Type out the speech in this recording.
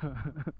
Ha ha ha.